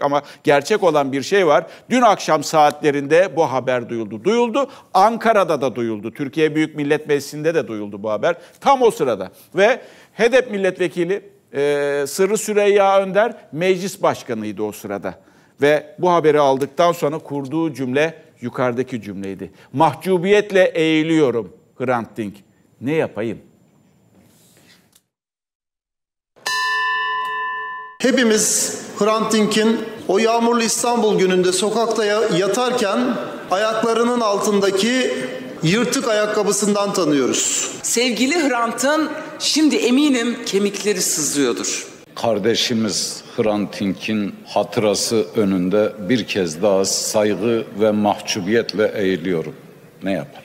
Ama gerçek olan bir şey var. Dün akşam saatlerinde bu haber duyuldu. Duyuldu. Ankara'da da duyuldu. Türkiye Büyük Millet Meclisi'nde de duyuldu bu haber. Tam o sırada. Ve HEDEP milletvekili e, Sırrı Süreyya Önder meclis başkanıydı o sırada. Ve bu haberi aldıktan sonra kurduğu cümle yukarıdaki cümleydi. Mahcubiyetle eğiliyorum Hrant Dink. Ne yapayım? Hepimiz Hrant Dink'in o yağmurlu İstanbul gününde sokakta yatarken ayaklarının altındaki yırtık ayakkabısından tanıyoruz. Sevgili Hrant'ın şimdi eminim kemikleri sızlıyordur. Kardeşimiz Hrant Dink'in hatırası önünde bir kez daha saygı ve mahcubiyetle eğiliyorum. Ne yapar?